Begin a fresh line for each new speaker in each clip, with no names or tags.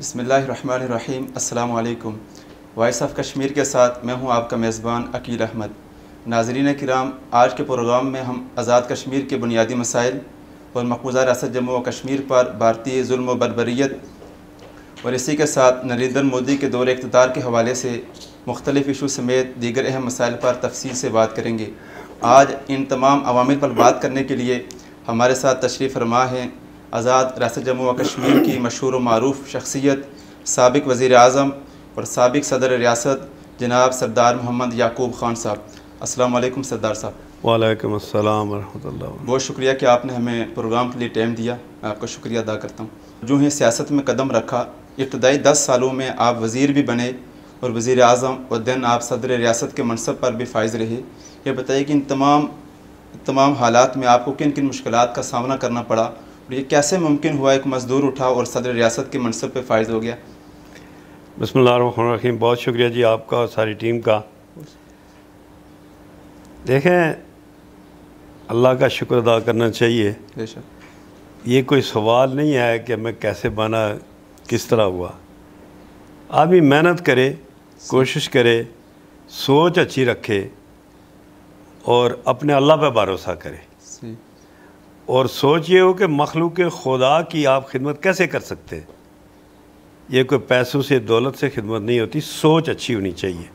بسم اللہ الرحمن الرحیم، السلام علیکم۔ وائس آف کشمیر کے ساتھ میں ہوں آپ کا میزبان عقیل احمد۔ ناظرین کرام، آج کے پروگرام میں ہم آزاد کشمیر کے بنیادی مسائل اور مقبوضہ ریاست جموں و کشمیر پر بھارتی ظلم و بربریت اور اسی کے ساتھ نریندر مودی کے دور اقتدار کے حوالے سے مختلف ایشو سمیت دیگر اہم مسائل پر تفصیل سے بات کریں گے۔ آج ان تمام عوامل پر بات کرنے کے لیے ہمارے ساتھ تشریف فرما ہیں آزاد ریاست جموں و کشمیر کی مشہور و معروف شخصیت سابق وزیر اعظم اور سابق صدر ریاست جناب سردار محمد یعقوب خان صاحب۔ السلام علیکم سردار صاحب۔
وعلیکم السلام ورحمۃ اللہ
بہت شکریہ کہ آپ نے ہمیں پروگرام کے لیے ٹائم دیا۔ میں آپ کا شکریہ ادا کرتا ہوں۔ جو ہی سیاست میں قدم رکھا ابتدائی دس سالوں میں آپ وزیر بھی بنے اور وزیر اعظم اور دن آپ صدر ریاست کے منصب پر بھی فائز رہے۔ یہ بتائیے کہ ان تمام تمام حالات میں آپ کو کن کن مشکلات کا سامنا کرنا پڑا؟ یہ کیسے ممکن ہوا ایک مزدور اٹھا اور صدر ریاست کے منصب پہ فائز ہو گیا؟
بسم اللہ الرحمن الرحیم بہت شکریہ جی آپ کا اور ساری ٹیم کا۔ دیکھیں اللہ کا شکر ادا کرنا چاہیے۔
بے شک۔
یہ کوئی سوال نہیں ہے کہ میں کیسے بنا کس طرح ہوا۔ آدمی محنت کرے کوشش کرے سوچ اچھی رکھے اور اپنے اللہ پہ بھروسہ کرے۔ اور سوچ یہ ہو کہ مخلوق خدا کی آپ خدمت کیسے کر سکتے یہ کوئی پیسوں سے دولت سے خدمت نہیں ہوتی سوچ اچھی ہونی چاہیے۔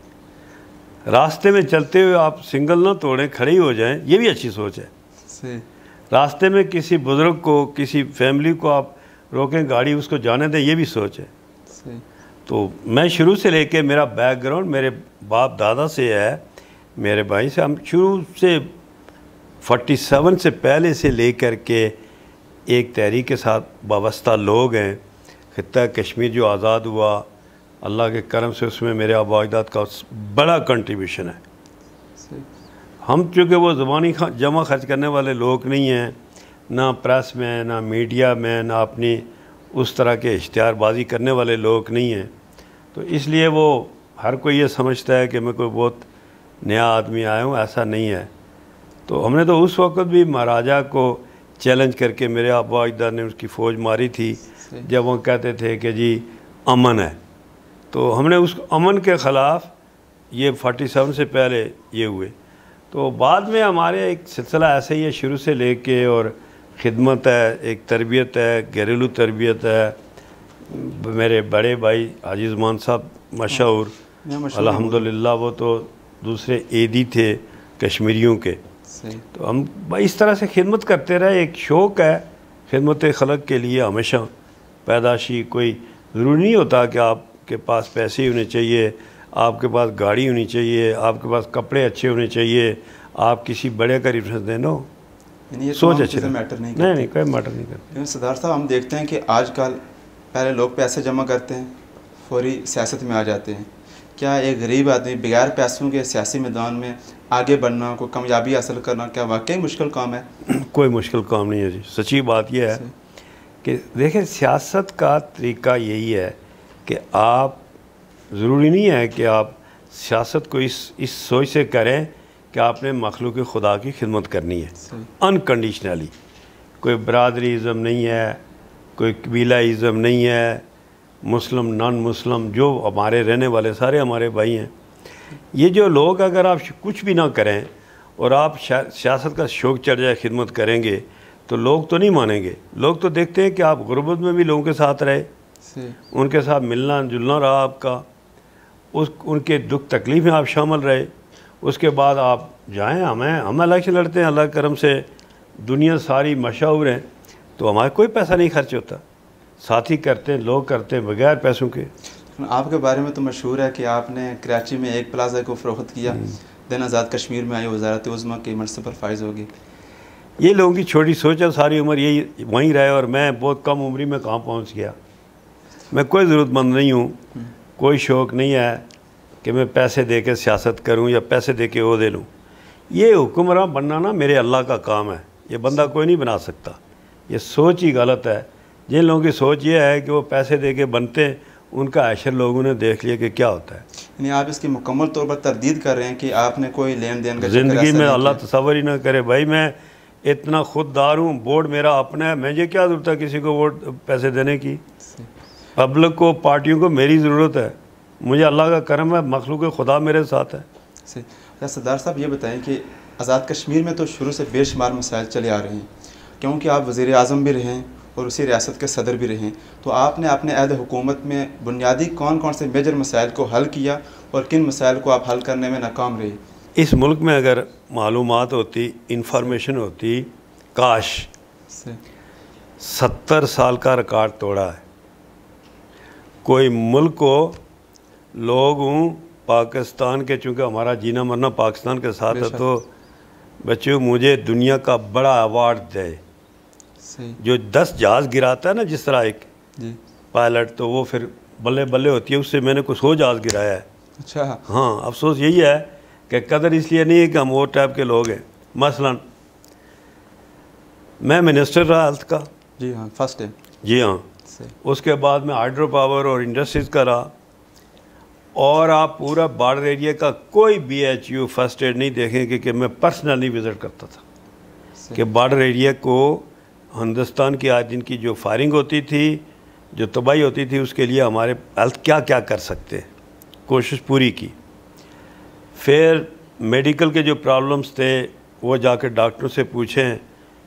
راستے میں چلتے ہوئے آپ سنگل نہ توڑیں کھڑے ہی ہو جائیں یہ بھی اچھی سوچ ہے۔ راستے میں کسی بزرگ کو کسی فیملی کو آپ روکیں گاڑی اس کو جانے دیں یہ بھی سوچ ہے۔ تو میں شروع سے لے کے میرا بیک گراؤنڈ میرے باپ دادا سے ہے میرے بھائی سے ہم شروع سے فورٹی سیون سے پہلے سے لے کر کے ایک تحریک کے ساتھ وابستہ لوگ ہیں۔ خطہ کشمیر جو آزاد ہوا، اللہ کے کرم سے اس میں میرے آبا اجداد کا بڑا کنٹریبیوشن ہے۔ ہم چونکہ وہ زبانی جمع خرچ کرنے والے لوگ نہیں ہیں، نہ پریس میں نہ میڈیا میں نہ اپنی اس طرح کے اشتہار بازی کرنے والے لوگ نہیں ہیں۔ تو اس لیے وہ ہر کوئی یہ سمجھتا ہے کہ میں کوئی بہت نیا آدمی آیا ہوں، ایسا نہیں ہے۔ تو ہم نے تو اس وقت بھی مہاراجہ کو چیلنج کر کے میرے آبا اجداد نے اس کی فوج ماری تھی جب وہ کہتے تھے کہ جی امن ہے۔ تو ہم نے اس امن کے خلاف یہ فورٹی سیون سے پہلے یہ ہوئے۔ تو بعد میں ہمارے ایک سلسلہ ایسے ہی ہے شروع سے لے کے اور خدمت ہے ایک تربیت ہے گھریلو تربیت ہے۔ میرے بڑے بھائی حاجی زمان صاحب مشہور
یہ مشہور
الحمد للہ وہ تو دوسرے عیدی تھے کشمیریوں کے۔
صحیح
تو ہم اس طرح سے خدمت کرتے رہے ایک شوق ہے خدمت خلق کے لیے ہمیشہ۔ پیداشی کوئی ضروری نہیں ہوتا کہ آپ کے پاس پیسے ہونے چاہیے آپ کے پاس گاڑی ہونی چاہیے آپ کے پاس کپڑے اچھے ہونے چاہیے آپ کسی بڑے کا ریفرنس دیں نو
یعنی
سوچ رکھیں۔
میٹر نہیں
نہیں نہیں کوئی میٹر نہیں
لیکن سردار صاحب ہم دیکھتے ہیں کہ آج کل پہلے لوگ پیسے جمع کرتے ہیں فوری سیاست میں آ جاتے ہیں۔ کیا ایک غریب آدمی بغیر پیسوں کے سیاسی میدان میں آگے بڑھنا کوئی کامیابی حاصل کرنا کیا واقعی مشکل کام ہے؟
کوئی مشکل کام نہیں ہے جی۔ سچی بات یہ ہے کہ دیکھیں سیاست کا طریقہ یہی ہے کہ آپ ضروری نہیں ہے کہ آپ سیاست کو اس اس سوچ سے کریں کہ آپ نے مخلوق خدا کی خدمت کرنی ہے۔ انکنڈیشنلی کوئی برادری ازم نہیں ہے کوئی قبیلہ ازم نہیں ہے مسلم نان مسلم جو ہمارے رہنے والے سارے ہمارے بھائی ہیں یہ جو لوگ اگر آپ کچھ بھی نہ کریں اور آپ سیاست کا شوق چڑھ جائے خدمت کریں گے تو لوگ تو نہیں مانیں گے۔ لوگ تو دیکھتے ہیں کہ آپ غربت میں بھی لوگوں کے ساتھ رہے۔
صحیح
ان کے ساتھ ملنا جلنا رہا آپ کا۔ اس ان کے دکھ تکلیف میں آپ شامل رہے۔ اس کے بعد آپ جائیں ہمیں ہم الیکشن لڑتے ہیں اللہ کرم سے دنیا ساری مشہور ہیں۔ تو ہمارا کوئی پیسہ نہیں خرچ ہوتا۔ ساتھی کرتے ہیں لوگ کرتے ہیں بغیر پیسوں کے۔
آپ کے بارے میں تو مشہور ہے کہ آپ نے کراچی میں ایک پلازا کو فروخت کیا دن آزاد کشمیر میں آئی وزارت عظمیٰ کے منصب پر فائز ہوگی
یہ لوگوں کی چھوٹی سوچ ہے ساری عمر یہی وہیں رہے اور میں بہت کم عمری میں کہاں پہنچ گیا۔ میں کوئی ضرورت مند نہیں ہوں کوئی شوق نہیں ہے کہ میں پیسے دے کے سیاست کروں یا پیسے دے کے عہدے لوں۔ یہ حکمراں بننا نا میرے اللہ کا کام ہے یہ بندہ کوئی نہیں بنا سکتا۔ یہ سوچ ہی غلط ہے۔ جن لوگوں کی سوچ یہ ہے کہ وہ پیسے دے کے بنتے ہیں ان کا عشر لوگوں نے دیکھ لیا کہ کیا ہوتا ہے۔
یعنی آپ اس کی مکمل طور پر تردید کر رہے ہیں کہ آپ نے کوئی لین دین کا
زندگی میں اللہ۔ تصور ہی نہ کرے بھائی میں اتنا خوددار ہوں بورڈ میرا اپنا ہے مجھے کیا ضرورت ہے کسی کو ووٹ پیسے دینے کی؟ پبلک کو پارٹیوں کو میری ضرورت ہے۔ مجھے اللہ کا کرم ہے مخلوق خدا میرے ساتھ ہے۔
سردار صاحب یہ بتائیں کہ آزاد کشمیر میں تو شروع سے بے شمار مسائل چلے آ رہے ہیں۔ کیونکہ آپ وزیر اعظم بھی رہیں اور اسی ریاست کے صدر بھی رہیں۔ تو آپ نے اپنے عہد حکومت میں بنیادی کون کون سے میجر مسائل کو حل کیا اور کن مسائل کو آپ حل کرنے میں ناکام رہے؟
اس ملک میں اگر معلومات ہوتی انفارمیشن ہوتی کاش ستر سال کا ریکارڈ توڑا ہے۔ کوئی ملک کو لوگ ہوں پاکستان کے چونکہ ہمارا جینا مرنا پاکستان کے ساتھ ہے تو بچوں مجھے دنیا کا بڑا ایوارڈ دے۔ جو دس جہاز گراتا ہے نا جس طرح ایک جی۔ پائلٹ تو وہ پھر بلے بلے ہوتی ہے اس سے میں نے کچھ سو جہاز گرایا ہے۔
اچھا۔
ہاں افسوس یہی ہے کہ قدر اس لیے نہیں ہے کہ ہم وہ ٹائپ کے لوگ ہیں۔ مثلا میں منسٹر رہا ہیلتھ کا۔
جی ہاں فرسٹ ٹائم
جی ہاں۔ اس کے بعد میں ہائیڈرو پاور اور انڈسٹریز کا رہا۔ اور آپ پورا بارڈر ایریا کا کوئی B H U first aid نہیں دیکھیں گے کہ میں پرسنلی وزٹ کرتا تھا۔ کہ بارڈر ایریا کو ہندوستان کی آج جن کی جو فائرنگ ہوتی تھی جو تباہی ہوتی تھی اس کے لیے ہمارے ہیلتھ کیا کیا کر سکتے؟ کوشش پوری کی۔ پھر میڈیکل کے جو پرابلمس تھے وہ جا کے ڈاکٹروں سے پوچھیں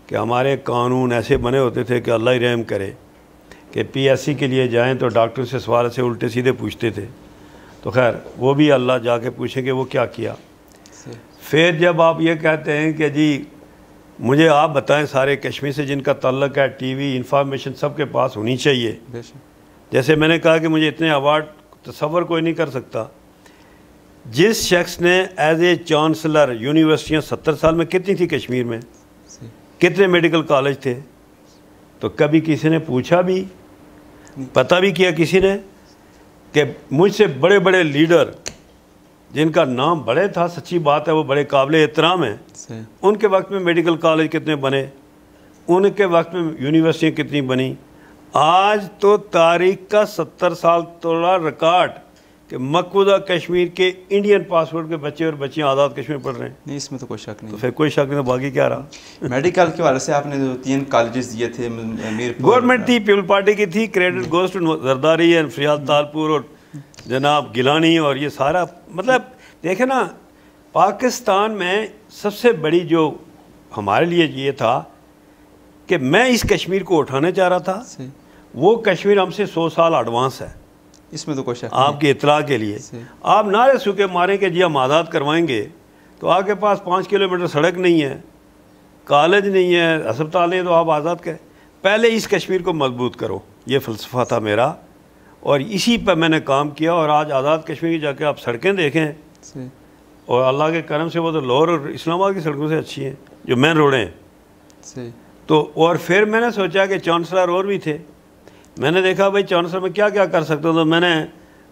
کہ ہمارے قانون ایسے بنے ہوتے تھے کہ اللہ ہی رحم کرے کہ پی ایس سی کے لیے جائیں تو ڈاکٹر سے سوال سے الٹے سیدھے پوچھتے تھے۔ تو خیر وہ بھی اللہ جا کے پوچھیں کہ وہ کیا کیا۔ پھر جب آپ یہ کہتے ہیں کہ جی مجھے آپ بتائیں سارے کشمیر سے جن کا تعلق ہے ٹی وی انفارمیشن سب کے پاس ہونی چاہیے۔ جیسے میں نے کہا کہ مجھے اتنے ایوارڈ تصور کوئی نہیں کر سکتا۔ جس شخص نے ایز اے چانسلر یونیورسٹیاں ستر سال میں کتنی تھی کشمیر میں؟ کتنے میڈیکل کالج تھے؟ تو کبھی کسی نے پوچھا بھی؟ پتہ بھی کیا کسی نے کہ مجھ سے بڑے بڑے لیڈر جن کا نام بڑے تھا سچی بات ہے وہ بڑے قابل احترام ہیں۔ ان کے وقت میں میڈیکل کالج کتنے بنے؟ ان کے وقت میں یونیورسٹیاں کتنی بنی آج تو تاریخ کا ستر سال توڑا ریکارڈ کہ مقبوضہ کشمیر کے انڈین پاسپورٹ کے بچے اور بچیاں آزاد کشمیر پڑھ رہے ہیں
نہیں اس میں تو کوئی شک نہیں۔
تو پھر کوئی شک نہیں تو باقی کیا رہا؟
میڈیکل کے والے سے آپ نے جو تین کالجز دیے تھے
گورنمنٹ تھی پیپل پارٹی کی تھی credit goes to Zardari and Faryal Talpur اور جناب گیلانی اور یہ سارا مطلب دیکھیں نا پاکستان میں سب سے بڑی جو ہمارے لیے یہ تھا کہ میں اس کشمیر کو اٹھانے چاہ رہا تھا وہ کشمیر ہم سے سو سال ایڈوانس ہے۔
اس میں تو کوئی
آپ کی اطلاع کے لیے۔ آپ نعرے سوکے ماریں کہ جی ہم آزاد کروائیں گے تو آپ کے پاس پانچ کلومیٹر سڑک نہیں ہے کالج نہیں ہے ہسپتال نہیں تو آپ آزاد کہ پہلے اس کشمیر کو مضبوط کرو۔ یہ فلسفہ تھا میرا۔ اور اسی پہ میں نے کام کیا اور آج آزاد کشمیر جا کے آپ سڑکیں دیکھیں اور اللہ کے کرم سے وہ تو لاہور اور اسلام آباد کی سڑکوں سے اچھی ہیں جو مین روڈیں ہیں۔ تو اور پھر میں نے سوچا کہ چانسلر اور بھی تھے۔ میں نے دیکھا بھائی چانسلر میں کیا کیا کر سکتا ہوں؟ تو میں نے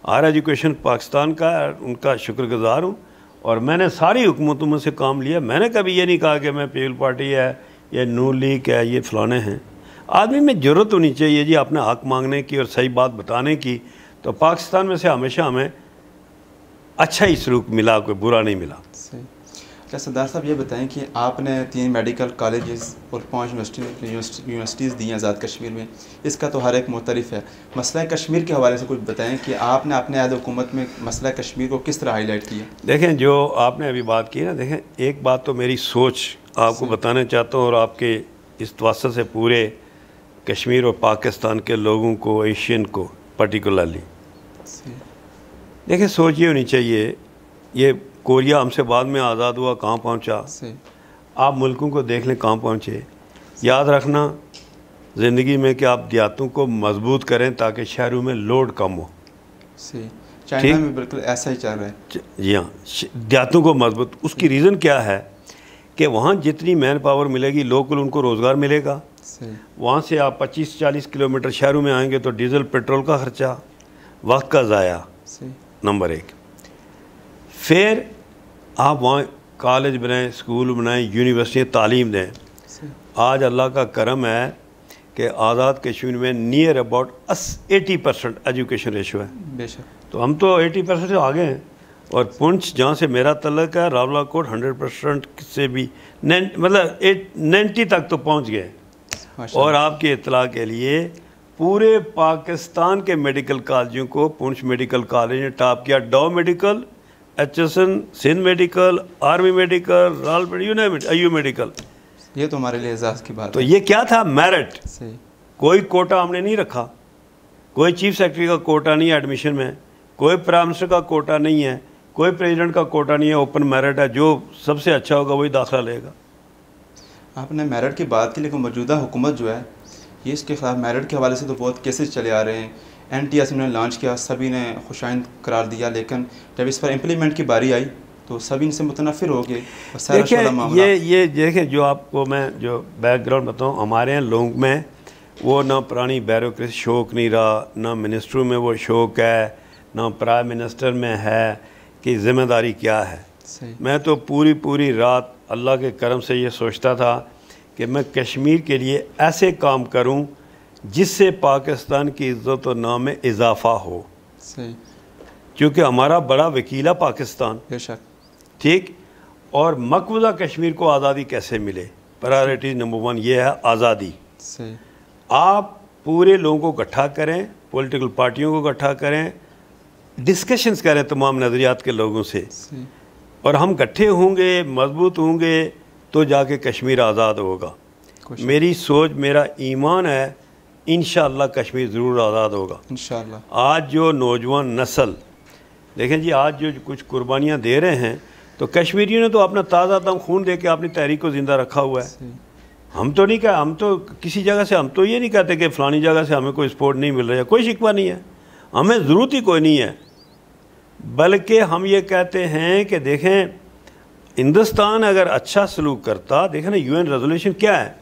ہائر ایجوکیشن پاکستان کا ان کا شکر گزار ہوں۔ اور میں نے ساری حکومتوں میں سے کام لیا۔ میں نے کبھی یہ نہیں کہا کہ میں پیپل پارٹی ہے یہ نو لیگ ہے یہ فلانے ہیں۔ آدمی میں ضرورت ہونی چاہیے جی اپنے حق مانگنے کی اور صحیح بات بتانے کی تو پاکستان میں سے ہمیشہ ہمیں اچھا ہی سلوک ملا کوئی برا نہیں ملا۔
کیا سردار صاحب یہ بتائیں کہ آپ نے تین میڈیکل کالجز اور پانچ یونیورسٹیز دی ہیں آزاد کشمیر میں اس کا تو ہر ایک مختلف ہے۔ مسئلہ کشمیر کے حوالے سے کچھ بتائیں کہ آپ نے اپنے عہد حکومت میں مسئلہ کشمیر کو کس طرح ہائی لائٹ کیا؟
دیکھیں جو آپ نے ابھی بات کی نا دیکھیں ایک بات تو میری سوچ آپ کو بتانا چاہتا ہوں اور آپ کے اس واسطے سے پورے کشمیر اور پاکستان کے لوگوں کو ایشین کو پرٹیکولرلی دیکھیں سوچ یہ ہونی چاہیے یہ کوریا ہم سے بعد میں آزاد ہوا کہاں پہنچا؟ آپ ملکوں کو دیکھ لیں کہاں پہنچے۔ یاد رکھنا زندگی میں کہ آپ دیہاتوں کو مضبوط کریں تاکہ شہروں میں لوڈ کم ہو۔
چائنا میں بالکل ایسا ہی چل رہا ہے۔
جی ہاں۔ دیہاتوں کو مضبوط۔ اس کی ریزن کیا ہے؟ کہ وہاں جتنی مین پاور ملے گی لوکل ان کو روزگار ملے گا۔ وہاں سے آپ پچیس چالیس کلومیٹر شہروں میں آئیں گے تو ڈیزل پیٹرول کا خرچہ وقت کا ضائع نمبر ایک۔ پھر آپ وہاں کالج بنائیں اسکول بنائیں یونیورسٹیاں تعلیم دیں۔ آج اللہ کا کرم ہے کہ آزاد کشمیر میں near about eighty percent education ratio ہے۔
بے شک۔
تو ہم تو ایٹی پرسنٹ سے آگے ہیں اور پنچ جہاں سے میرا تعلق ہے راولا کوٹ ہنڈریڈ پرسنٹ سے بھی مطلب ایٹ نائنٹی تک تو پہنچ گئے۔ اور آپ کی اطلاع کے لیے پورے پاکستان کے میڈیکل کالجوں کو پونچھ میڈیکل کالج نے ٹاپ کیا Dow medical H S N Sindh medical army medical رال ایو میڈیکل۔
یہ تو ہمارے لیے اعزاز کی بات
تو یہ کیا تھا؟ میرٹ کوئی کوٹا ہم نے نہیں رکھا۔ کوئی چیف سیکرٹری کا کوٹا نہیں ہے ایڈمیشن میں۔ کوئی پرائم منسٹر کا کوٹا نہیں ہے۔ کوئی پریزیڈنٹ کا کوٹا نہیں ہے اوپن میرٹ ہے۔ جو سب سے اچھا ہوگا وہی داخلہ لے گا۔
آپ نے میرٹ کی بات کی لیکن موجودہ حکومت جو ہے یہ اس کے خلاف میرٹ کے حوالے سے تو بہت کیسز چلے آ رہے ہیں۔ این ٹی ایس نے لانچ کیا سبھی نے خوشائند قرار دیا لیکن جب اس پر امپلیمنٹ کی باری آئی تو سبھی ان سے متنفر ہو گئے
یہ یہ دیکھیں جو آپ کو میں جو بیک گراؤنڈ بتاؤں ہمارے یہاں لوگوں میں وہ نہ پرانی بیوروکریسی شوق نہیں رہا نہ منسٹروں میں وہ شوق ہے نہ پرائم منسٹر میں ہے کہ ذمہ داری کیا ہے۔ میں تو پوری پوری رات اللہ کے کرم سے یہ سوچتا تھا کہ میں کشمیر کے لیے ایسے کام کروں جس سے پاکستان کی عزت و نام میں اضافہ ہو۔
صحیح۔
کیونکہ ہمارا بڑا وکیلا پاکستان۔
بے شک۔
ٹھیک؟ اور مقبوضہ کشمیر کو آزادی کیسے ملے؟ پرائرٹی نمبر ون یہ ہے آزادی۔
صحیح۔
آپ پورے لوگوں کو اکٹھا کریں پولیٹیکل پارٹیوں کو اکٹھا کریں ڈسکشنز کریں تمام نظریات کے لوگوں سے۔
صحیح۔
اور ہم اکٹھے ہوں گے مضبوط ہوں گے تو جا کے کشمیر آزاد ہوگا۔ میری سوچ میرا ایمان ہے انشاءاللہ کشمیر ضرور آزاد ہوگا۔
انشاءاللہ۔
آج جو نوجوان نسل دیکھیں جی آج جو کچھ قربانیاں دے رہے ہیں تو کشمیریوں نے تو اپنا تازہ دم خون دے کے اپنی تحریک کو زندہ رکھا ہوا ہے۔ ہم تو نہیں کہا ہم تو کسی جگہ سے ہم تو یہ نہیں کہتے کہ فلانی جگہ سے ہمیں کوئی سپورٹ نہیں مل رہا ہے کوئی شکوہ نہیں ہے۔ ہمیں ضرورت ہی کوئی نہیں ہے۔ بلکہ ہم یہ کہتے ہیں کہ دیکھیں ہندوستان اگر اچھا سلوک کرتا دیکھیں نا یو این ریزولیوشن کیا ہے؟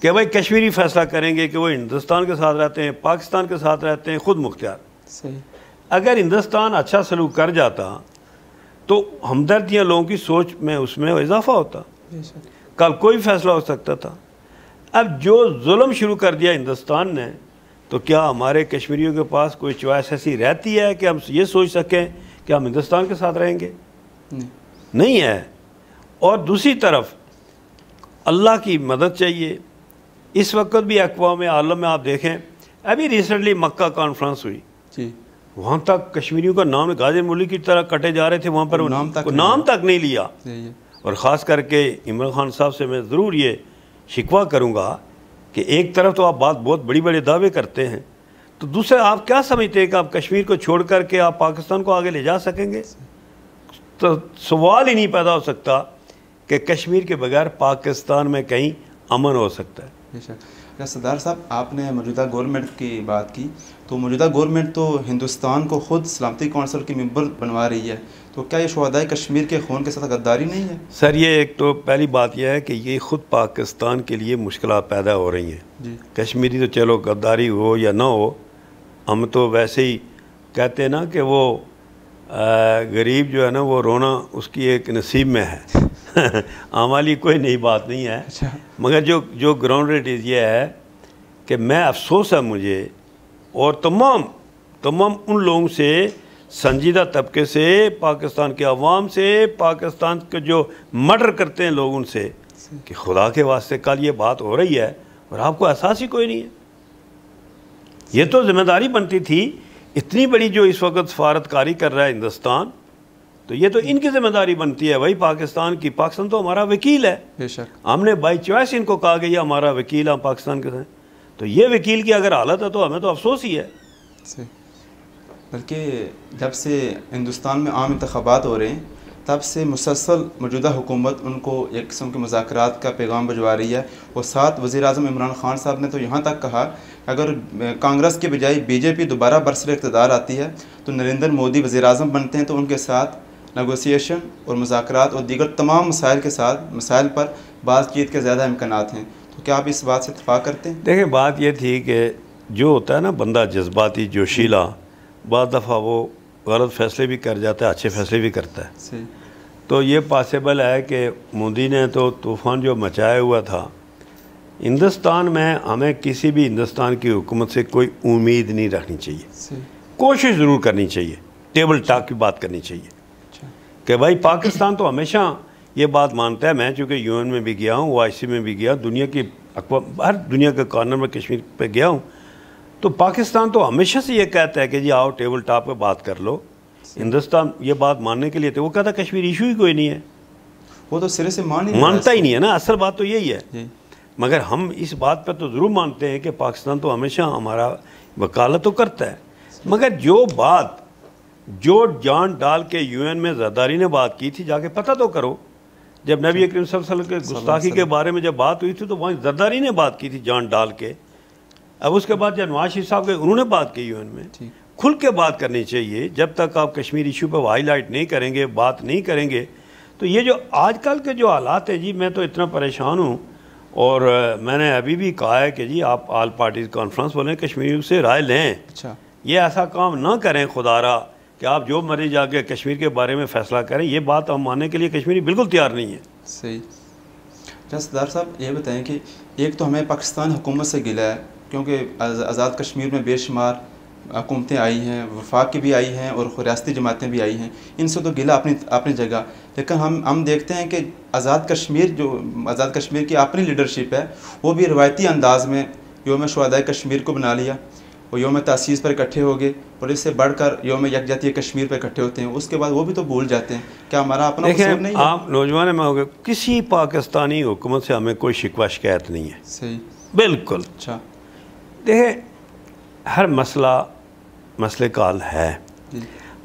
کہ بھائی کشمیری فیصلہ کریں گے کہ وہ ہندوستان کے ساتھ رہتے ہیں پاکستان کے ساتھ رہتے ہیں خود مختار۔
صحیح۔
اگر ہندوستان اچھا سلوک کر جاتا تو ہمدردیاں لوگوں کی سوچ میں اس میں اضافہ ہوتا۔ کل کوئی فیصلہ ہو سکتا تھا۔ اب جو ظلم شروع کر دیا ہندوستان نے تو کیا ہمارے کشمیریوں کے پاس کوئی چوائس ایسی رہتی ہے کہ ہم یہ سوچ سکیں کہ ہم ہندوستان کے ساتھ رہیں گے؟
نہیں۔
ہے۔ اور دوسری طرف اللہ کی مدد چاہیے۔ اس وقت بھی اقوام عالم میں آپ دیکھیں ابھی ریسنٹلی مکہ کانفرنس ہوئی۔
جی۔
وہاں تک کشمیریوں کا نام غازی ملک کی طرح کٹے جا رہے تھے وہاں پر
نام تک
نام تک نہیں لیا۔
صحیح ہے
اور خاص کر کے عمران خان صاحب سے میں ضرور یہ شکوہ کروں گا کہ ایک طرف تو آپ بات بہت بڑی بڑے دعوے کرتے ہیں، تو دوسرے آپ کیا سمجھتے ہیں کہ آپ کشمیر کو چھوڑ کر کے آپ پاکستان کو آگے لے جا سکیں گے؟ تو سوال ہی نہیں پیدا ہو سکتا کہ کشمیر کے بغیر پاکستان میں کہیں امن ہو سکتا ہے۔
شک۔ سردار صاحب، آپ نے موجودہ گورنمنٹ کی بات کی، تو موجودہ گورنمنٹ تو ہندوستان کو خود سلامتی کونسل کی ممبر بنوا رہی ہے۔ تو کیا یہ شہدائے کشمیر کے خون کے ساتھ غداری نہیں ہے؟
سر یہ ایک تو پہلی بات یہ ہے کہ یہ خود پاکستان کے لیے مشکلات پیدا ہو رہی ہیں۔
جی۔
کشمیری تو چلو غداری ہو یا نہ ہو ہم تو ویسے ہی کہتے ہیں نا کہ وہ غریب جو ہے نا وہ رونا اس کی ایک نصیب میں ہے۔ ہماری کوئی نئی بات نہیں ہے۔
اچھا۔
مگر جو جو گراؤنڈ ریٹیز یہ ہے کہ میں افسوس ہے مجھے اور تمام تمام ان لوگوں سے سنجیدہ طبقے سے پاکستان کے عوام سے پاکستان کے جو مرڈر کرتے ہیں لوگ ان سے کہ خدا کے واسطے کل یہ بات ہو رہی ہے اور آپ کو احساس ہی کوئی نہیں ہے۔ یہ تو ذمہ داری بنتی تھی اتنی بڑی جو اس وقت سفارت کاری کر رہا ہے ہندوستان تو یہ تو ان کی ذمہ داری بنتی ہے۔ بھائی پاکستان کی پاکستان تو ہمارا وکیل ہے۔
بے شک۔
ہم نے بائی چوائس ان کو کہا کہ یہ ہمارا وکیل ہم پاکستان کے ہیں۔ تو یہ وکیل کی اگر حالت ہے تو ہمیں تو افسوس ہی ہے۔
بلکہ جب سے ہندوستان میں عام انتخابات ہو رہے ہیں، تب سے مسلسل موجودہ حکومت ان کو ایک قسم کے مذاکرات کا پیغام بھجوا رہی ہے۔ اور ساتھ وزیر اعظم عمران خان صاحب نے تو یہاں تک کہا کہ اگر کانگریس کے بجائے بی جے پی دوبارہ برسر اقتدار آتی ہے تو نریندر مودی وزیر اعظم بنتے ہیں تو ان کے ساتھ نیگوسیشن اور مذاکرات اور دیگر تمام مسائل کے ساتھ مسائل پر بات چیت کے زیادہ امکانات ہیں۔ تو کیا آپ اس بات سے اتفاق کرتے ہیں؟
دیکھیں، بات یہ تھی کہ جو ہوتا ہے نا، بندہ جذباتی جوشیلا بعض دفعہ وہ غلط فیصلے بھی کر جاتا ہے اچھے فیصلے بھی کرتا ہے۔
صحیح۔
تو یہ پاسبل ہے کہ مودی نے تو طوفان جو مچایا ہوا تھا ہندوستان میں ہمیں کسی بھی ہندوستان کی حکومت سے کوئی امید نہیں رکھنی چاہیے۔
صحیح۔
کوشش ضرور کرنی چاہیے ٹیبل ٹاک کی بات کرنی چاہیے۔
اچھا۔
کہ بھائی پاکستان تو ہمیشہ یہ بات مانتا ہے میں چونکہ یو این میں بھی گیا ہوں او آئی سی میں بھی گیا دنیا کی اقوام ہر دنیا کے کارنر میں کشمیر پہ گیا ہوں تو پاکستان تو ہمیشہ سے یہ کہتا ہے کہ جی آؤ ٹیبل ٹاپ پہ بات کر لو۔ ہندوستان یہ بات ماننے کے لیے تھے وہ کہتا کشمیر ایشو ہی کوئی نہیں ہے۔
وہ تو سرے سے مان
مانتا ہی نہیں ہے نا اصل بات تو یہی ہے۔
جی۔
مگر ہم اس بات پہ تو ضرور مانتے ہیں کہ پاکستان تو ہمیشہ ہمارا وکالت تو کرتا ہے۔ مگر جو بات جو جان ڈال کے یو این میں زرداری نے بات کی تھی جا کے پتہ تو کرو۔ جب نبی اکرم صلی اللہ علیہ وسلم کے گستاخی کے بارے میں جب بات ہوئی تھی تو وہاں زرداری نے بات کی تھی جان ڈال کے۔ اب اس کے بعد جب نواز شریف صاحب کے انہوں نے بات کی یو این میں
ٹھیک
کھل کے بات کرنی چاہیے جب تک آپ کشمیر ایشو پہ ہائی لائٹ نہیں کریں گے بات نہیں کریں گے تو یہ جو آج کل کے جو حالات ہیں جی میں تو اتنا پریشان ہوں۔ اور میں نے ابھی بھی کہا ہے کہ جی آپ آل پارٹیز کانفرنس بولیں کشمیر سے رائے لیں۔
اچھا۔
یہ ایسا کام نہ کریں خدا را کہ آپ جو مرضی جا کے کشمیر کے بارے میں فیصلہ کریں۔ یہ بات ہم ماننے کے لیے کشمیری بالکل تیار نہیں ہے
صحیح۔ سردار صاحب یہ بتائیں کہ ایک تو ہمیں پاکستان حکومت سے گلا ہے۔ کیونکہ آز- آزاد کشمیر میں بے شمار حکومتیں آئی ہیں وفاق کی بھی آئی ہیں اور ریاستی جماعتیں بھی آئی ہیں۔ ان سے تو گلا اپنی اپنی جگہ۔ لیکن ہم ہم دیکھتے ہیں کہ آزاد کشمیر جو آزاد کشمیر کی اپنی لیڈرشپ ہے وہ بھی روایتی انداز میں یوم شہدائے کشمیر کو بنا لیا اور یوم تاسیس پر اکٹھے ہو گئے اور اس سے بڑھ کر یوم یکجہتی کشمیر پر اکٹھے ہوتے ہیں۔ اس کے بعد وہ بھی تو بھول جاتے ہیں کیا ہمارا اپنا قصور نہیں ہے۔
آپ نوجوان میں ہوگے کسی پاکستانی حکومت سے ہمیں کوئی شکوہ شکایت نہیں ہے۔
صحیح۔
بالکل۔
اچھا۔
دیکھیں ہر مسئلہ مسئلے کا حل ہے۔
جی۔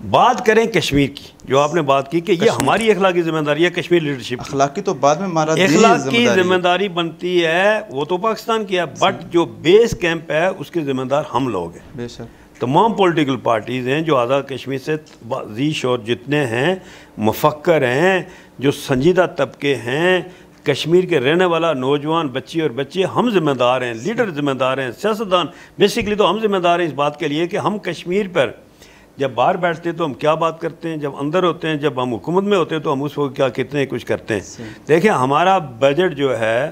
بات کریں کشمیر کی جو آپ نے بات کی کہ یہ ہماری اخلاقی ذمہ داری ہے کشمیر لیڈرشپ
اخلاقی تو بعد میں ہمارا
اخلاقی ذمہ۔ داری بنتی ہے وہ تو پاکستان کی ہے بٹ جو بیس کیمپ ہے اس کے ذمہ دار ہم لوگ ہیں۔
بے شک۔
تمام پولیٹیکل پارٹیز ہیں جو آزاد کشمیر سے زیش اور جتنے ہیں مفکر ہیں جو سنجیدہ طبقے ہیں کشمیر کے رہنے والا نوجوان بچی اور بچے ہم ذمہ دار ہیں لیڈر ذمہ دار ہیں سیاستدان۔ بیسکلی تو ہم ذمہ دار ہیں اس بات کے لیے کہ ہم کشمیر پر جب باہر بیٹھتے ہیں تو ہم کیا بات کرتے ہیں؟ جب اندر ہوتے ہیں جب ہم حکومت میں ہوتے ہیں تو ہم اس وقت کیا کتنے کچھ کرتے ہیں۔ دیکھیں ہمارا بجٹ جو ہے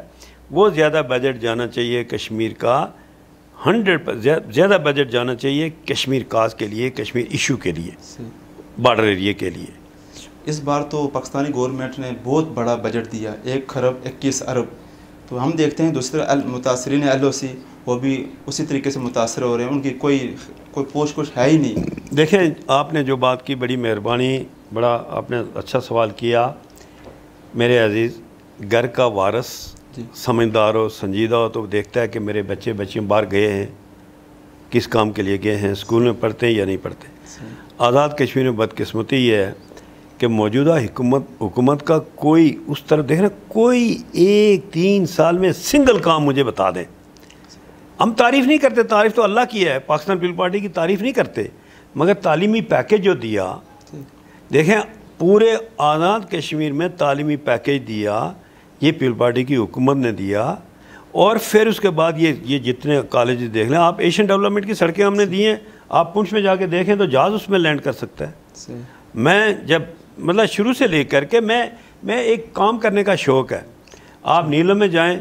وہ زیادہ بجٹ جانا چاہیے کشمیر کا۔ ہنڈریڈ زیادہ بجٹ جانا چاہیے کشمیر کاز کے لیے کشمیر ایشو کے لیے بارڈر ایریے کے لیے۔
اس بار تو پاکستانی گورنمنٹ نے بہت بڑا بجٹ دیا ایک خرب اکیس ارب۔ تو ہم دیکھتے ہیں دوسرے متاثرین ایل او سی وہ بھی اسی طریقے سے متاثر ہو رہے ہیں۔ ان کی کوئی کوئی پوش کچھ ہے ہی نہیں۔
دیکھیں آپ نے جو بات کی بڑی مہربانی بڑا آپ نے اچھا سوال کیا۔ میرے عزیز گھر کا وارث
جی۔
سمجھدار ہو سنجیدہ ہو تو دیکھتا ہے کہ میرے بچے بچے باہر گئے ہیں۔ کس کام کے لیے گئے ہیں؟ اسکول میں پڑھتے ہیں یا نہیں پڑھتے؟ آزاد کشمیر میں بدقسمتی یہ ہے۔ کہ موجودہ حکومت حکومت کا کوئی اس طرح دیکھنا کوئی ایک تین سال میں سنگل کام مجھے بتا دیں ہم تعریف نہیں کرتے تعریف تو اللہ کی ہے پاکستان پیپل پارٹی کی تعریف نہیں کرتے۔ مگر تعلیمی پیکیج جو دیا دیکھیں پورے آزاد کشمیر میں تعلیمی پیکیج دیا یہ پیپل پارٹی کی حکومت نے دیا۔ اور پھر اس کے بعد یہ یہ جتنے کالجز دیکھ لیں آپ ایشین ڈیولپمنٹ کی سڑکیں ہم نے دی ہیں آپ پونچھ میں جا کے دیکھیں تو جہاز اس میں لینڈ کر سکتا ہے۔ میں جب مطلب شروع سے لے کر کے میں میں ایک کام کرنے کا شوق ہے۔ آپ نیلم میں جائیں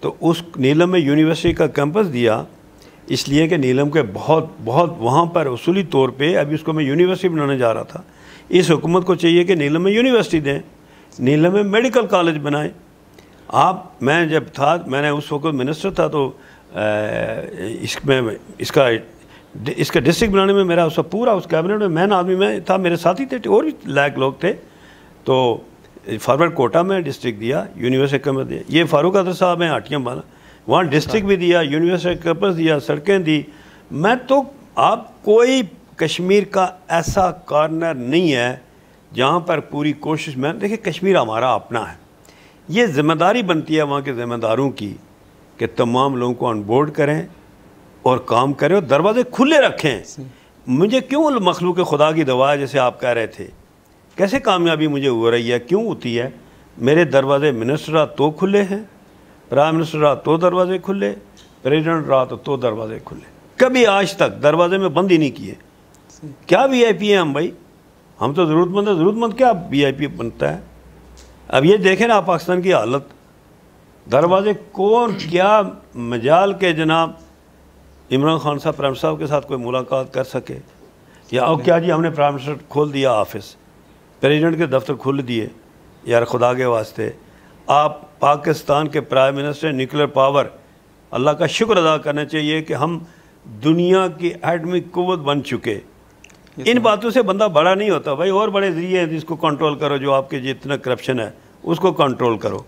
تو اس نیلم میں یونیورسٹی کا کیمپس دیا، اس لیے کہ نیلم کے بہت بہت وہاں پر اصولی طور پہ ابھی اس کو میں یونیورسٹی بنانے جا رہا تھا۔ اس حکومت کو چاہیے کہ نیلم میں یونیورسٹی دیں، نیلم میں میڈیکل کالج بنائیں۔ آپ، میں جب تھا، میں نے اس وقت منسٹر تھا تو اس میں، اس کا اس کا ڈسٹرکٹ بنانے میں میرا اس کا پورا اس کیبنٹ میں مین آدمی، میں تھا میرے ساتھی تھے، اور بھی لائق لوگ تھے۔ تو فارورڈ کوٹا میں ڈسٹرکٹ دیا، یونیورسٹی کیمپس دیا۔ یہ فاروق حضرت صاحب ہیں ہٹیاں بانا وہاں ڈسٹرکٹ بھی دیا، یونیورسٹی کیمپس دیا، سڑکیں دی۔ میں تو آپ کوئی کشمیر کا ایسا کارنر نہیں ہے جہاں پر پوری کوشش، میں دیکھیں کشمیر ہمارا اپنا ہے۔ یہ ذمہ داری بنتی ہے وہاں کے ذمہ داروں کی کہ تمام لوگوں کو آن بورڈ کریں۔ اور کام کریں اور دروازے کھلے رکھیں۔ مجھے کیوں مخلوق خدا کی دعا ہے جیسے آپ کہہ رہے تھے؟ کیسے کامیابی مجھے ہو رہی ہے؟ کیوں ہوتی ہے؟ میرے دروازے منسٹرات تو کھلے ہیں، پرائم منسٹر رہا تو دروازے کھلے، پریزیڈنٹ رہا تو تو دروازے کھلے۔ کبھی آج تک دروازے میں بند ہی نہیں کیے۔ کیا وی آئی پی ہیں ہم بھائی؟ ہم تو ضرورت مند ہیں ضرورت مند کیا وی آئی پی بنتا ہے؟ اب یہ دیکھیں نا آپ پاکستان کی حالت۔ دروازے کون کیا مجال کے جناب عمران خان صاحب پرائم صاحب کے ساتھ کوئی ملاقات کر سکے؟ یا او کیا جی ہم نے پرائم منسٹر کھول دیا آفس پریزیڈنٹ کے دفتر کھول دیے یار خدا کے واسطے آپ پاکستان کے پرائم منسٹر نیوکلر پاور اللہ کا شکر ادا کرنا چاہیے کہ ہم دنیا کی ایٹمک قوت بن چکے۔ ان باتوں سے بندہ بڑا نہیں ہوتا بھائی اور بڑے ذریعے ہیں جس کو کنٹرول کرو جو آپ کے جتنا کرپشن ہے اس کو کنٹرول کرو۔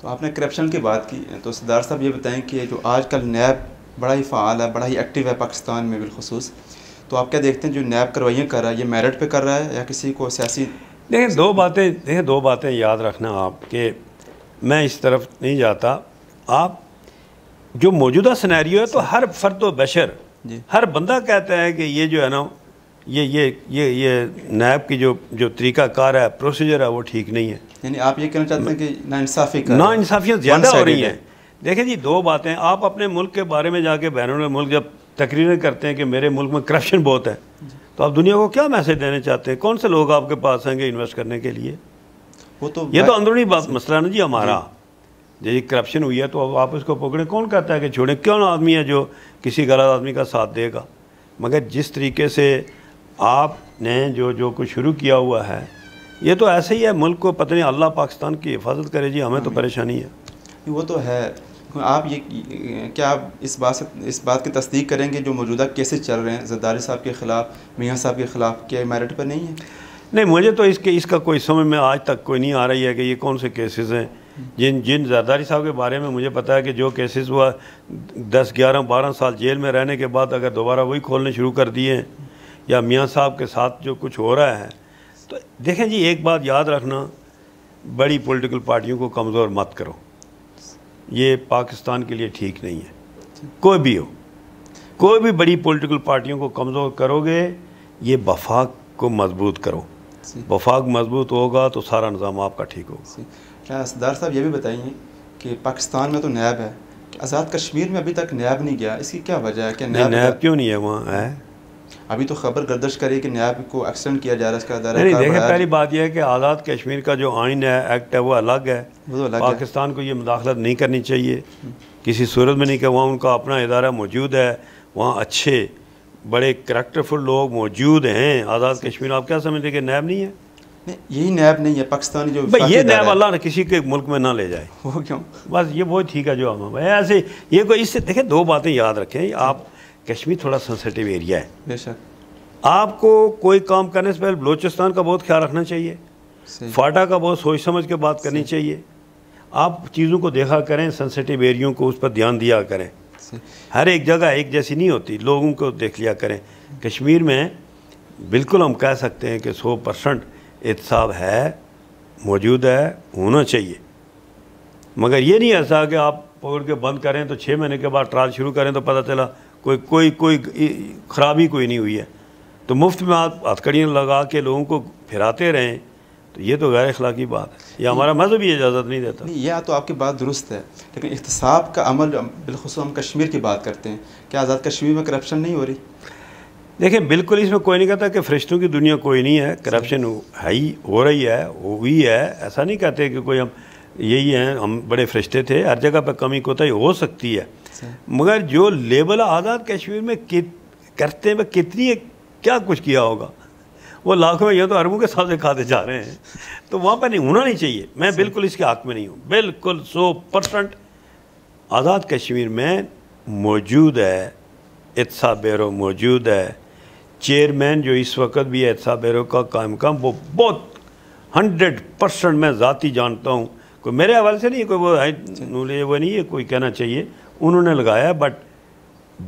تو آپ نے کرپشن کی بات کی تو سردار صاحب یہ بتائیں کہ جو آج کل نیب بڑا ہی فعال ہے بڑا ہی ایکٹیو ہے پاکستان میں بالخصوص۔ تو آپ کیا دیکھتے ہیں جو نیب کروائیاں کر رہا ہے یہ میرٹ پہ کر رہا ہے یا کسی کو سیاسی؟
دیکھیں دو باتیں دیکھیں دو باتیں یاد رکھنا آپ کہ میں اس طرف نہیں جاتا۔ آپ جو موجودہ سنیریو ہے تو ہر فرد و بشر
جی۔
ہر بندہ کہتا ہے کہ یہ جو ہے نا یہ یہ یہ یہ نیب کی جو جو طریقہ کار ہے پروسیجر ہے وہ ٹھیک نہیں ہے۔
یعنی آپ یہ کہنا چاہتے ہیں کہ نا
انصافیاں زیادہ ہو رہی۔ ہیں۔ دیکھیں جی دو باتیں۔ آپ اپنے ملک کے بارے میں جا کے بیرون ملک جب تقریریں کرتے ہیں کہ میرے ملک میں کرپشن بہت ہے تو آپ دنیا کو کیا میسج دینے چاہتے ہیں؟ کون سے لوگ آپ کے پاس آئیں گے انویسٹ کرنے کے لیے؟
وہ تو
یہ تو اندرونی بات مسئلہ نا جی ہمارا۔ جی۔ کرپشن ہوئی ہے تو اب آپ اس کو پکڑیں۔ کون کہتا ہے کہ چھوڑیں؟ کون آدمی ہے جو کسی غلط آدمی کا ساتھ دے گا؟ مگر جس طریقے سے آپ نے جو جو کچھ شروع کیا ہوا ہے یہ تو ایسے ہی ہے۔ ملک کو پتہ نہیں اللہ پاکستان کی حفاظت کرے جی ہمیں تو پریشانی ہے۔
وہ تو ہے۔ آپ یہ کیا آپ اس بات سے، اس بات کی تصدیق کریں گے جو موجودہ کیسز چل رہے ہیں؟ زرداری صاحب کے خلاف، میاں صاحب کے خلاف کیا میرٹ پر نہیں ہے؟
نہیں، مجھے تو اس کے، اس کا کوئی سمجھ میں آج تک کوئی نہیں آ رہی ہے کہ یہ کون سے کیسز ہیں۔ جن جن زرداری صاحب کے بارے میں مجھے پتا ہے کہ جو کیسز ہوا دس، گیارہ، بارہ سال جیل میں رہنے کے بعد اگر دوبارہ وہی کھولنے شروع کر دیے ہیں یا میاں صاحب کے ساتھ جو کچھ ہو رہا ہے، تو دیکھیں جی ایک بات یاد رکھنا، بڑی پولیٹیکل پارٹیوں کو کمزور مت کرو۔ یہ پاکستان کے لیے ٹھیک نہیں ہے۔ کوئی بھی ہو کوئی بھی بڑی پولیٹیکل پارٹیوں کو کمزور کرو گے یہ وفاق کو مضبوط کرو۔
جی۔
وفاق مضبوط ہوگا تو سارا نظام آپ کا ٹھیک ہوگا۔
کیا سردار صاحب یہ بھی بتائیے کہ پاکستان میں تو نیب ہے آزاد کشمیر میں ابھی تک نیب نہیں گیا اس کی کیا وجہ ہے؟ کہ نیب
کیوں نہیں ہے وہاں؟ ہے
ابھی تو خبر گردش کری کہ نیب کو ایکسٹینڈ کیا جا رہا ہے اس کا دائرہ
نہیں دیکھیں پہلی بات یہ ہے کہ آزاد کشمیر کا جو آئین ہے ایکٹ ہے وہ الگ ہے۔ پاکستان کو یہ مداخلت نہیں کرنی چاہیے۔ کسی صورت میں نہیں کہ وہاں ان کا اپنا ادارہ موجود ہے وہاں اچھے بڑے کریکٹرفل لوگ موجود ہیں۔ آزاد کشمیر آپ کیا سمجھتے کہ نیب نہیں ہے؟
یہی نیب نہیں ہے پاکستانی جو
یہ
ادارہ
نیب اللہ نے کسی کے ملک میں نہ لے جائے۔
وہ کیوں؟
بس یہ بہت ٹھیک ہے جو ہم ایسے یہ کوئی اس سے دیکھیں دو باتیں یاد رکھیں۔ آپ کشمیر تھوڑا سنسیٹیو ایریا ہے۔
بے شک۔
آپ کو کوئی کام کرنے سے پہلے بلوچستان کا بہت خیال رکھنا چاہیے۔ فاٹا کا بہت سوچ سمجھ کے بات کرنی چاہیے۔ آپ چیزوں کو دیکھا کریں سنسیٹیو ایریوں کو اس پر دھیان دیا کریں۔ ہر ایک جگہ ایک جیسی نہیں ہوتی لوگوں کو دیکھ لیا کریں۔ کشمیر میں بالکل ہم کہہ سکتے ہیں کہ سو پرسنٹ احتساب ہے موجود ہے ہونا چاہیے۔ مگر یہ نہیں ایسا کہ آپ پکڑ کے بند کریں تو چھ مہینے کے بعد ٹرال شروع کریں تو پتہ چلا کوئی کوئی کوئی خرابی کوئی نہیں ہوئی ہے۔ تو مفت میں آپ ہتھکڑیاں لگا کے لوگوں کو پھراتے رہیں تو یہ تو غیر اخلاقی بات ہے۔ یہ ہمارا مذہب ہی اجازت نہیں دیتا۔
نہیں یہ تو آپ کی بات درست ہے لیکن احتساب کا عمل بالخصوص ہم کشمیر کی بات کرتے ہیں۔ کیا آزاد کشمیر میں کرپشن نہیں ہو رہی؟
دیکھیں بالکل اس میں کوئی نہیں کہتا کہ فرشتوں کی دنیا کوئی نہیں ہے۔ کرپشن ہے ہی ہو رہی ہے ہوئی ہے۔ ایسا نہیں کہتے کہ کوئی ہم یہی ہیں ہم بڑے فرشتے تھے ہر جگہ پہ کمی کوتاہی ہو سکتی ہے۔ مگر جو لیبل آزاد کشمیر میں کرتے ہیں کتنی کیا کچھ کیا ہوگا؟ وہ لاکھوں میں یہ تو اربوں کے ساتھ کھاتے جا رہے ہیں۔ تو وہاں پہ نہیں ہونا نہیں چاہیے۔ میں بالکل اس کے حق میں نہیں ہوں۔ بالکل سو پرسنٹ آزاد کشمیر میں موجود ہے اتصاب بیرو موجود ہے۔ چیئرمین جو اس وقت بھی ہے اتصاب بیرو کا قائم کام وہ بہت ہنڈریڈ پرسنٹ میں ذاتی جانتا ہوں۔ کوئی میرے حوالے سے نہیں کوئی وہ وہ نہیں ہے کوئی کہنا چاہیے۔ انہوں نے لگایا بٹ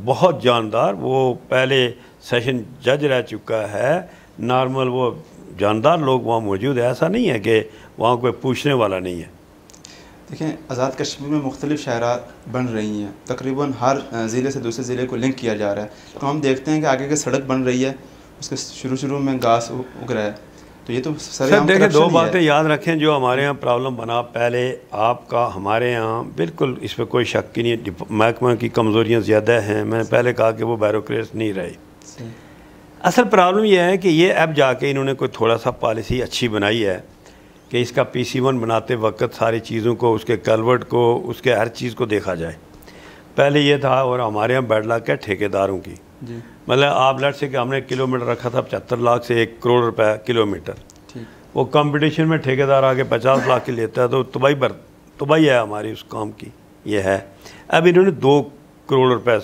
بہت جاندار، وہ پہلے سیشن جج رہ چکا ہے نارمل وہ جاندار لوگ وہاں موجود ہے ایسا نہیں ہے کہ وہاں کوئی پوچھنے والا نہیں ہے۔
دیکھیں، آزاد کشمیر میں مختلف شہرات بن رہی ہیں۔ تقریباً ہر ضلع سے دوسرے ضلع کو لنک کیا جا رہا ہے۔ تو ہم دیکھتے ہیں کہ آگے کی سڑک بن رہی ہے۔ اس کے شروع شروع میں گھاس اگ رہا ہے۔ تو یہ تو سر
دیکھیں دو باتیں یاد رکھیں جو ہمارے یہاں پرابلم بنا پہلے آپ کا ہمارے یہاں بالکل اس پہ کوئی شک کی نہیں محکمہ کی کمزوریاں زیادہ ہیں۔ میں نے پہلے کہا کہ وہ بیروکریٹ نہیں رہے۔ اصل پرابلم یہ ہے کہ یہ اب جا کے انہوں نے کوئی تھوڑا سا پالیسی اچھی بنائی ہے کہ اس کا پی سی ون بناتے وقت ساری چیزوں کو اس کے کلورٹ کو اس کے ہر چیز کو دیکھا جائے۔ پہلے یہ تھا اور ہمارے یہاں بیڈ لاک ہے ٹھیکے داروں کی۔ مطلب آپ لٹ سے کہ ہم نے کلو میٹر رکھا تھا پچہتر لاکھ سے ایک کروڑ روپے کلو میٹر وہ کمپٹیشن میں ٹھیکے دار آگے پچاس لاکھ کی لیتا ہے تو تباہی بر تباہی ہے ہماری اس کام کی۔ یہ ہے۔ اب انہوں نے دو کروڑ روپے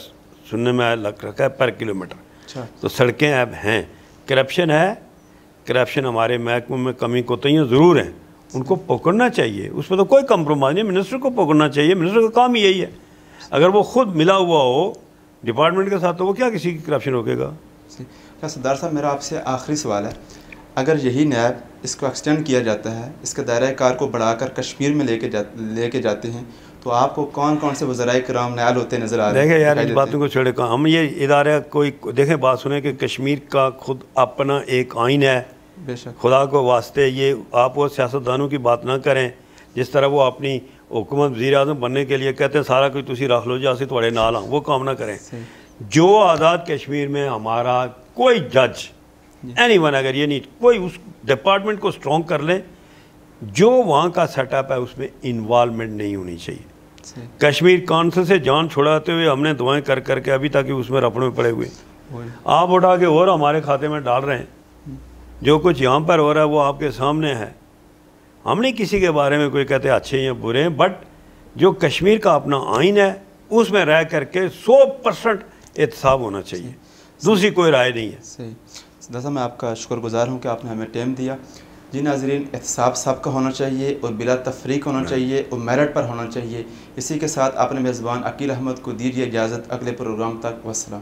سننے میں لگ رکھا ہے پر کلومیٹر۔
اچھا۔
تو سڑکیں اب ہیں۔ کرپشن ہے۔ کرپشن ہمارے محکموں میں کمی کوتاہیاں ضرور ہیں۔ ان کو پکڑنا چاہیے۔ اس میں تو کوئی کمپرومائز نہیں۔ منسٹر کو پکڑنا چاہیے۔ منسٹر کا کام ہی یہی ہے۔ اگر وہ خود ملا ہوا ہو ڈپارٹمنٹ کے ساتھ تو وہ کیا کسی کی کرپشن روکے گا؟
کیا سردار صاحب میرا آپ سے آخری سوال ہے۔ اگر یہی نیب اس کو ایکسٹینڈ کیا جاتا ہے اس کے دائرۂ کار کو بڑھا کر کشمیر میں لے کے لے کے جاتے ہیں تو آپ کو کون کون سے وزرائے کرام نیال ہوتے نظر آ رہے
دیکھیں یار اس باتوں کو چھوڑے کہاں؟ ہم یہ ادارہ کوئی دیکھیں بات سنیں کہ کشمیر کا خود اپنا ایک آئین ہے۔
ہیں؟ بے شک۔
خدا کو واسطے یہ آپ وہ سیاستدانوں کی بات نہ کریں جس طرح وہ اپنی حکومت وزیر اعظم بننے کے لیے کہتے ہیں سارا کچھ تسی رکھ لو جا سے تھوڑے نال ہاں وہ کام نہ کریں۔ جو آزاد کشمیر میں ہمارا کوئی جج اینی ون اگر یہ نہیں کوئی اس ڈپارٹمنٹ کو سٹرونگ کر لیں جو وہاں کا سیٹ اپ ہے اس میں انوالومنٹ نہیں ہونی چاہیے۔ کشمیر کونسل سے جان چھڑاتے ہوئے ہم نے دعائیں کر کر کے ابھی تک اس میں رپڑ میں پڑے ہوئے۔ آپ اٹھا کے اور ہمارے کھاتے میں ڈال رہے ہیں۔ جو کچھ یہاں پر ہو رہا ہے وہ آپ کے سامنے ہے۔ ہم نہیں کسی کے بارے میں کوئی کہتے اچھے یا برے ہیں بٹ جو کشمیر کا اپنا آئین ہے اس میں رہ کر کے سو پرسنٹ احتساب ہونا چاہیے۔ دوسری کوئی رائے نہیں ہے۔
صحیح۔ صاحب میں آپ کا شکر گزار ہوں کہ آپ نے ہمیں ٹائم دیا۔ جی ناظرین احتساب سب کا ہونا چاہیے اور بلا تفریق ہونا چاہیے اور میرٹ پر ہونا چاہیے۔ اسی کے ساتھ اپنے میزبان عقیل احمد کو دیجیے اجازت اگلے پروگرام تک۔ وسلام